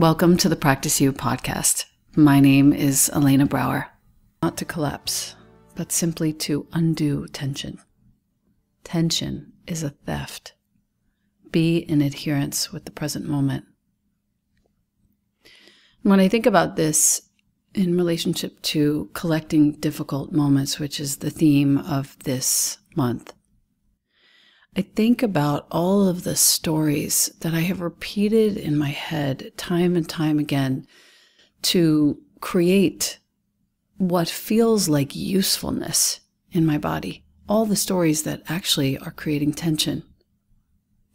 Welcome to the Practice You podcast. My name is Elena Brower. Not to collapse, but simply to undo tension. Tension is a theft. Be in adherence with the present moment. When I think about this in relationship to collecting difficult moments, which is the theme of this month, I think about all of the stories that I have repeated in my head time and time again to create what feels like usefulness in my body. All the stories that actually are creating tension,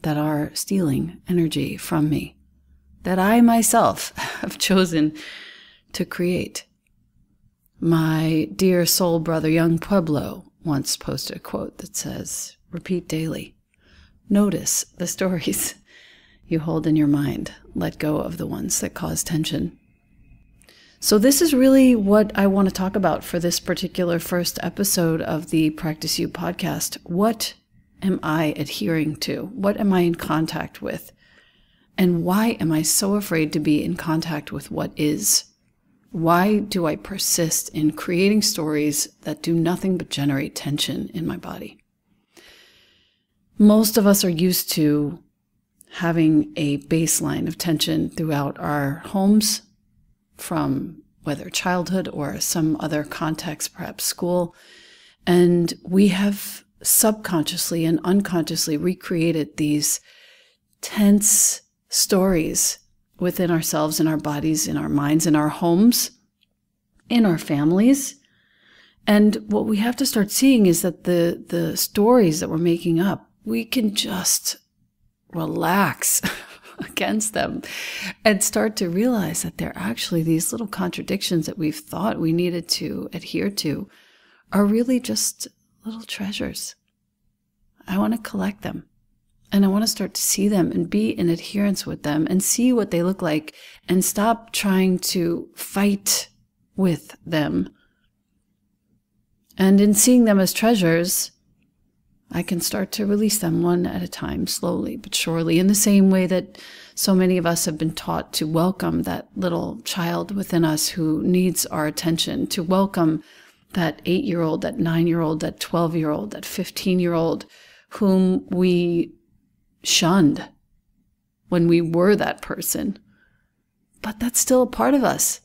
that are stealing energy from me, that I myself have chosen to create. My dear soul brother, Yung Pueblo, once posted a quote that says, Repeat daily. Notice the stories you hold in your mind. Let go of the ones that cause tension. So, this is really what I want to talk about for this particular first episode of the Practice You podcast. What am I adhering to? What am I in contact with? And why am I so afraid to be in contact with what is? Why do I persist in creating stories that do nothing but generate tension in my body? Most of us are used to having a baseline of tension throughout our homes, from whether childhood or some other context, perhaps school. And we have subconsciously and unconsciously recreated these tense stories within ourselves, in our bodies, in our minds, in our homes, in our families. And what we have to start seeing is that the, the stories that we're making up we can just relax against them and start to realize that they're actually these little contradictions that we've thought we needed to adhere to are really just little treasures. I want to collect them and I want to start to see them and be in adherence with them and see what they look like and stop trying to fight with them. And in seeing them as treasures, I can start to release them one at a time, slowly but surely, in the same way that so many of us have been taught to welcome that little child within us who needs our attention, to welcome that eight year old, that nine year old, that 12 year old, that 15 year old whom we shunned when we were that person. But that's still a part of us.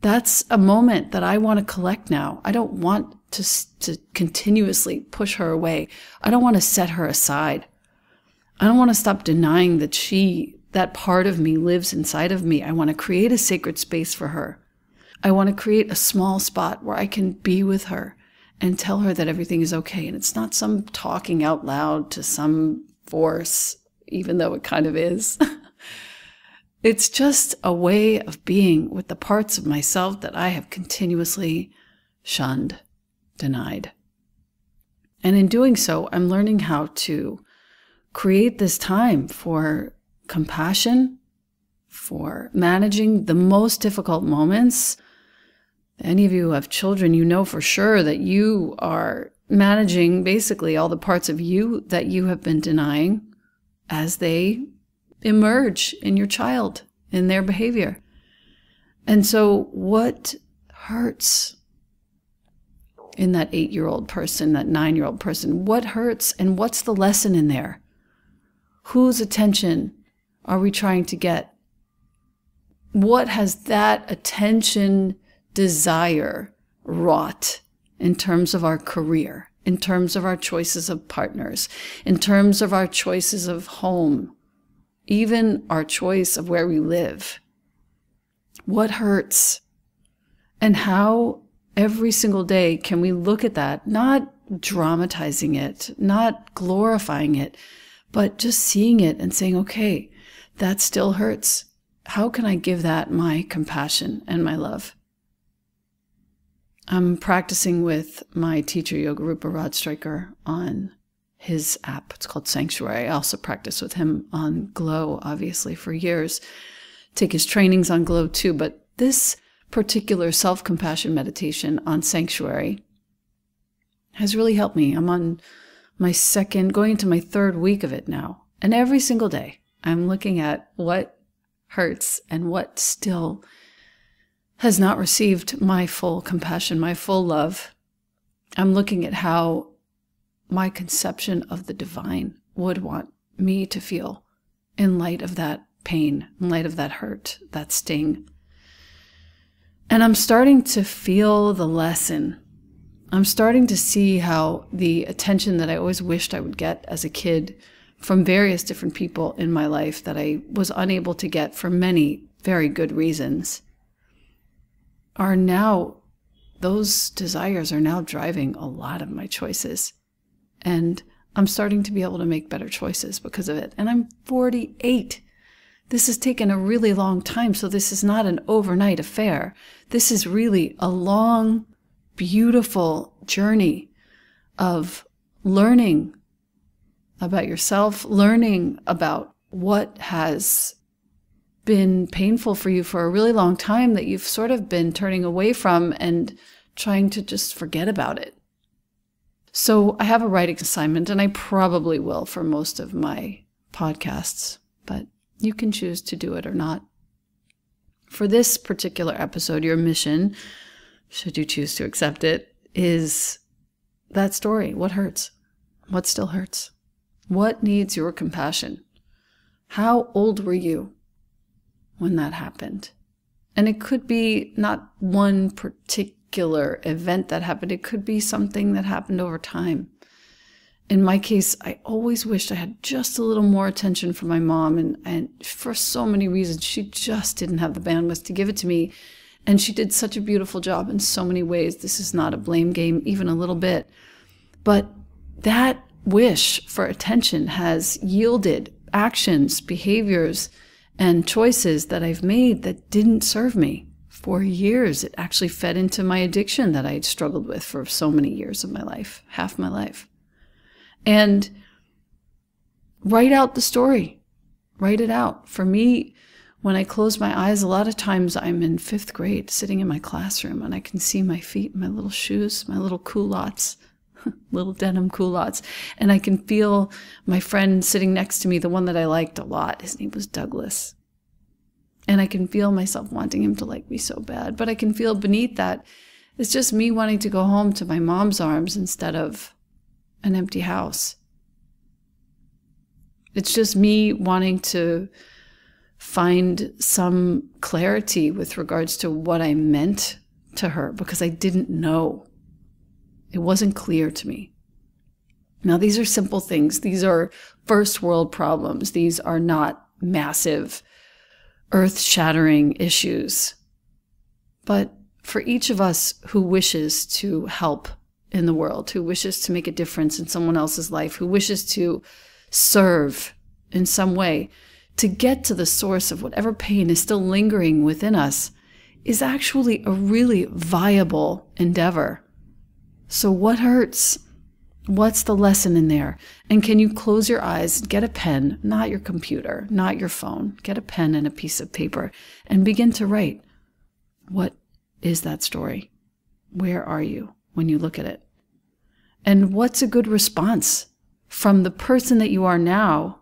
That's a moment that I want to collect now. I don't want to, to continuously push her away. I don't want to set her aside. I don't want to stop denying that she, that part of me lives inside of me. I want to create a sacred space for her. I want to create a small spot where I can be with her and tell her that everything is okay. And it's not some talking out loud to some force, even though it kind of is. it's just a way of being with the parts of myself that I have continuously shunned denied. And in doing so, I'm learning how to create this time for compassion, for managing the most difficult moments. Any of you who have children, you know for sure that you are managing basically all the parts of you that you have been denying as they emerge in your child, in their behavior. And so, what hurts in that eight year old person, that nine year old person? What hurts and what's the lesson in there? Whose attention are we trying to get? What has that attention desire wrought in terms of our career, in terms of our choices of partners, in terms of our choices of home, even our choice of where we live? What hurts? And how every single day can we look at that, not dramatizing it, not glorifying it, but just seeing it and saying, okay, that still hurts. How can I give that my compassion and my love? I'm practicing with my teacher, Yogarupa Rod Stryker, on his app. It's called Sanctuary. I also practice with him on Glo, obviously, for years. Take his trainings on Glo too, but this particular self compassion meditation on sanctuary has really helped me. I'm on my second, going into my third week of it now. And every single day, I'm looking at what hurts and what still has not received my full compassion, my full love. I'm looking at how my conception of the divine would want me to feel in light of that pain, in light of that hurt, that sting. And I'm starting to feel the lesson. I'm starting to see how the attention that I always wished I would get as a kid from various different people in my life that I was unable to get for many very good reasons are now, those desires are now driving a lot of my choices. And I'm starting to be able to make better choices because of it. And I'm 48. This has taken a really long time. So this is not an overnight affair. This is really a long, beautiful journey of learning about yourself, learning about what has been painful for you for a really long time that you've sort of been turning away from and trying to just forget about it. So I have a writing assignment, and I probably will for most of my podcasts, but you can choose to do it or not. For this particular episode, your mission, should you choose to accept it, is that story. What hurts? What still hurts? What needs your compassion? How old were you when that happened? And it could be not one particular event that happened. It could be something that happened over time. In my case, I always wished I had just a little more attention from my mom. And, and for so many reasons, she just didn't have the bandwidth to give it to me. And she did such a beautiful job in so many ways. This is not a blame game, even a little bit. But that wish for attention has yielded actions, behaviors, and choices that I've made that didn't serve me for years, it actually fed into my addiction that I had struggled with for so many years of my life, half my life. And write out the story, write it out. For me, when I close my eyes, a lot of times I'm in fifth grade sitting in my classroom and I can see my feet, my little shoes, my little culottes, little denim culottes. And I can feel my friend sitting next to me, the one that I liked a lot. His name was Douglas. And I can feel myself wanting him to like me so bad. But I can feel beneath that it's just me wanting to go home to my mom's arms instead of an empty house. It's just me wanting to find some clarity with regards to what I meant to her because I didn't know. It wasn't clear to me. Now, these are simple things. These are first world problems. These are not massive earth shattering issues. But for each of us who wishes to help in the world, who wishes to make a difference in someone else's life, who wishes to serve in some way, to get to the source of whatever pain is still lingering within us is actually a really viable endeavor. So, what hurts? What's the lesson in there? And can you close your eyes, get a pen, not your computer, not your phone, get a pen and a piece of paper and begin to write. What is that story? Where are you when you look at it? And what's a good response from the person that you are now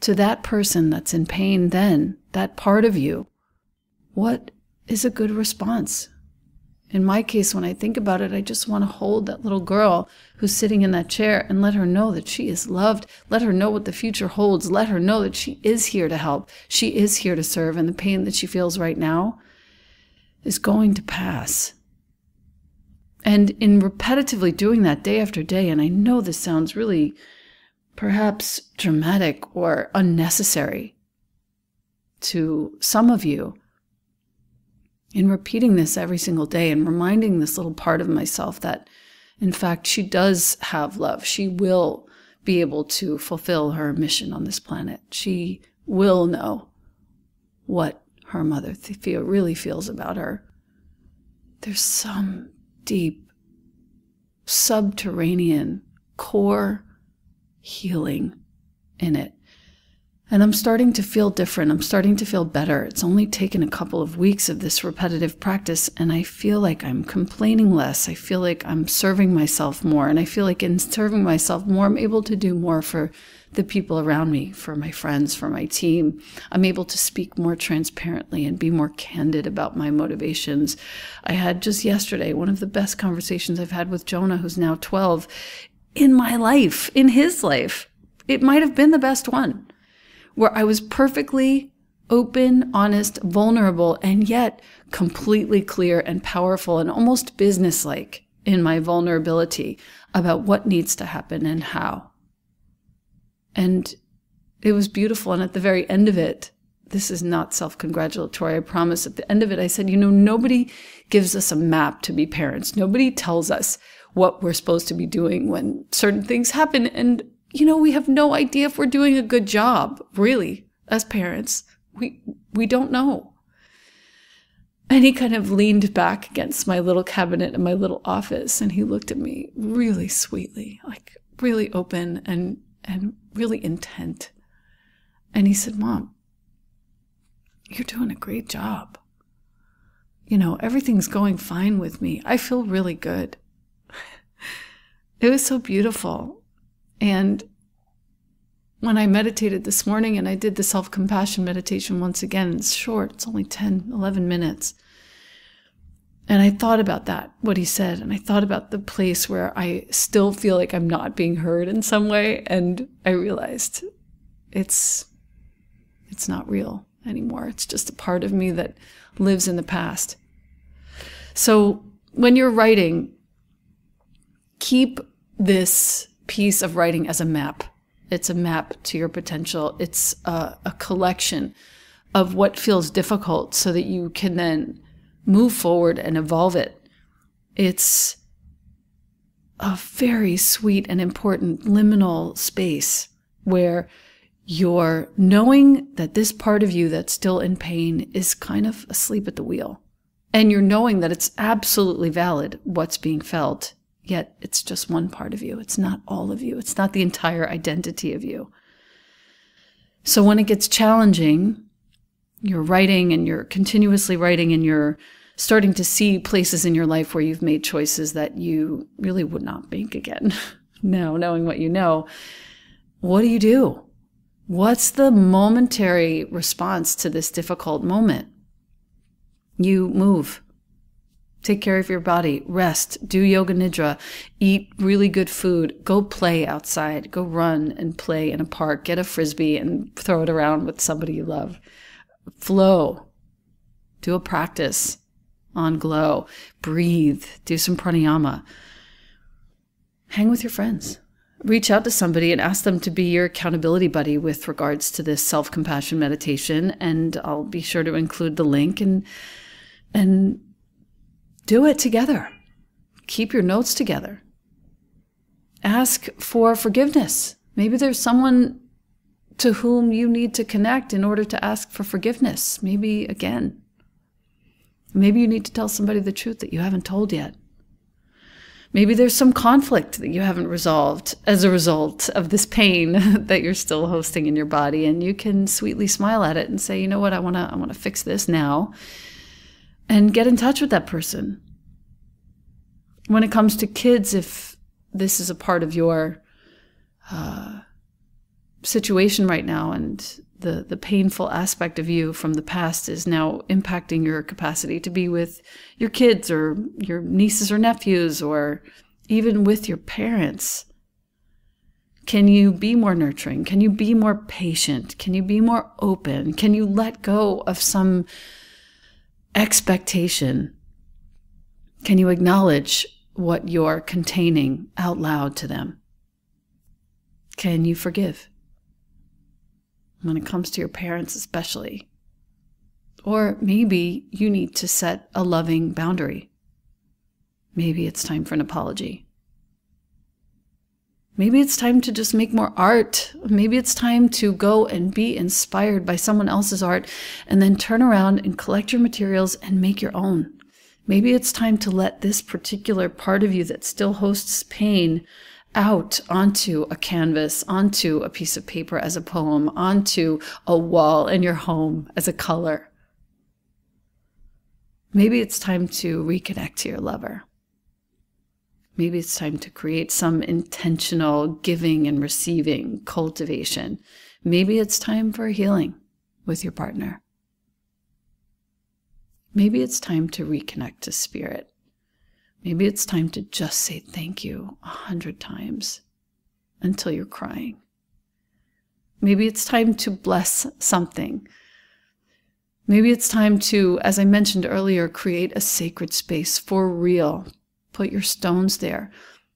to that person that's in pain then, that part of you? What is a good response? In my case, when I think about it, I just want to hold that little girl who's sitting in that chair and let her know that she is loved. Let her know what the future holds. Let her know that she is here to help. She is here to serve. And the pain that she feels right now is going to pass. And in repetitively doing that day after day, and I know this sounds really perhaps dramatic or unnecessary to some of you in repeating this every single day and reminding this little part of myself that, in fact, she does have love. She will be able to fulfill her mission on this planet. She will know what her mother feel, really feels about her. There's some deep, subterranean core healing in it. And I'm starting to feel different. I'm starting to feel better. It's only taken a couple of weeks of this repetitive practice, and I feel like I'm complaining less. I feel like I'm serving myself more. And I feel like in serving myself more, I'm able to do more for the people around me, for my friends, for my team. I'm able to speak more transparently and be more candid about my motivations. I had just yesterday one of the best conversations I've had with Jonah, who's now 12, in my life, in his life. It might have been the best one where I was perfectly open, honest, vulnerable, and yet completely clear and powerful and almost businesslike in my vulnerability about what needs to happen and how. And it was beautiful. And at the very end of it, this is not self congratulatory, I promise. At the end of it, I said, you know, nobody gives us a map to be parents. Nobody tells us what we're supposed to be doing when certain things happen. And you know, we have no idea if we're doing a good job, really, as parents. We, we don't know. And he kind of leaned back against my little cabinet in my little office and he looked at me really sweetly, like really open and, and really intent. And he said, Mom, you're doing a great job. You know, everything's going fine with me. I feel really good. it was so beautiful. And when I meditated this morning and I did the self compassion meditation once again, it's short, it's only 10, 11 minutes. And I thought about that, what he said, and I thought about the place where I still feel like I'm not being heard in some way. And I realized it's, it's not real anymore. It's just a part of me that lives in the past. So when you're writing, keep this piece of writing as a map. It's a map to your potential. It's a, a collection of what feels difficult so that you can then move forward and evolve it. It's a very sweet and important liminal space where you're knowing that this part of you that's still in pain is kind of asleep at the wheel. And you're knowing that it's absolutely valid what's being felt Yet it's just one part of you. It's not all of you. It's not the entire identity of you. So when it gets challenging, you're writing and you're continuously writing and you're starting to see places in your life where you've made choices that you really would not make again. now, knowing what you know, what do you do? What's the momentary response to this difficult moment? You move. Take care of your body, rest, do yoga nidra, eat really good food, go play outside, go run and play in a park, get a frisbee and throw it around with somebody you love. Flow, do a practice on Glo, breathe, do some pranayama. Hang with your friends. Reach out to somebody and ask them to be your accountability buddy with regards to this self compassion meditation. And I'll be sure to include the link and, and do it together. Keep your notes together. Ask for forgiveness. Maybe there's someone to whom you need to connect in order to ask for forgiveness. Maybe again. Maybe you need to tell somebody the truth that you haven't told yet. Maybe there's some conflict that you haven't resolved as a result of this pain that you're still hosting in your body and you can sweetly smile at it and say, "You know what? I want to I want to fix this now." And get in touch with that person. When it comes to kids, if this is a part of your uh, situation right now and the, the painful aspect of you from the past is now impacting your capacity to be with your kids or your nieces or nephews or even with your parents. Can you be more nurturing? Can you be more patient? Can you be more open? Can you let go of some expectation, can you acknowledge what you're containing out loud to them? Can you forgive? When it comes to your parents, especially. Or maybe you need to set a loving boundary. Maybe it's time for an apology. Maybe it's time to just make more art. Maybe it's time to go and be inspired by someone else's art and then turn around and collect your materials and make your own. Maybe it's time to let this particular part of you that still hosts pain out onto a canvas, onto a piece of paper as a poem, onto a wall in your home as a color. Maybe it's time to reconnect to your lover. Maybe it's time to create some intentional giving and receiving cultivation. Maybe it's time for healing with your partner. Maybe it's time to reconnect to spirit. Maybe it's time to just say thank you a hundred times until you're crying. Maybe it's time to bless something. Maybe it's time to, as I mentioned earlier, create a sacred space for real. Put your stones there.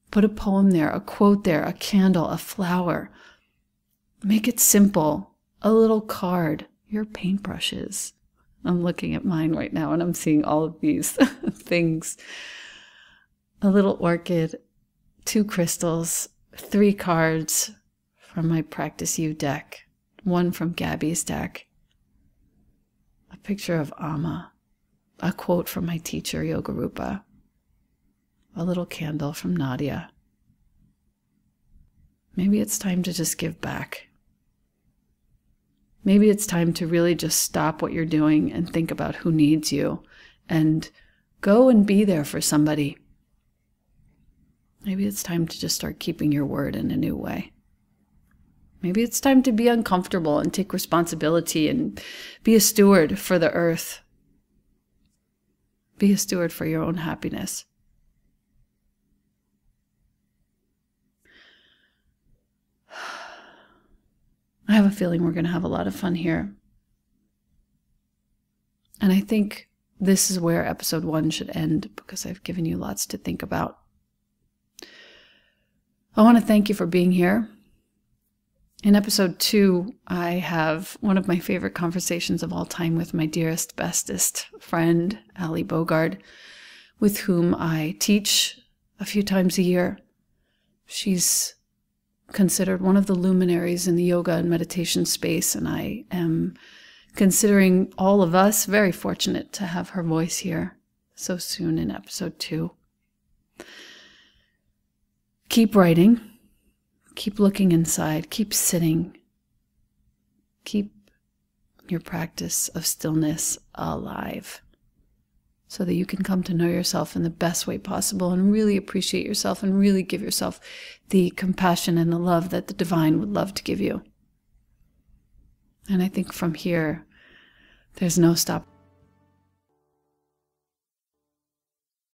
Put a poem there, a quote there, a candle, a flower. Make it simple. A little card, your paintbrushes, I'm looking at mine right now and I'm seeing all of these things a little orchid, two crystals, three cards from my Practice You deck, one from Gabby's deck, a picture of Amma, a quote from my teacher, Yogarupa, a little candle from Nadia. Maybe it's time to just give back. Maybe it's time to really just stop what you're doing and think about who needs you and go and be there for somebody. Maybe it's time to just start keeping your word in a new way. Maybe it's time to be uncomfortable and take responsibility and be a steward for the earth. Be a steward for your own happiness. I have a feeling we're going to have a lot of fun here. And I think this is where episode one should end because I've given you lots to think about. I want to thank you for being here. In episode two, I have one of my favorite conversations of all time with my dearest, bestest friend, Ali Bogard, with whom I teach a few times a year. She's considered one of the luminaries in the yoga and meditation space, and I am considering all of us very fortunate to have her voice here so soon in episode two. Keep writing, keep looking inside, keep sitting, keep your practice of stillness alive so that you can come to know yourself in the best way possible and really appreciate yourself and really give yourself the compassion and the love that the divine would love to give you. And I think from here, there's no stop.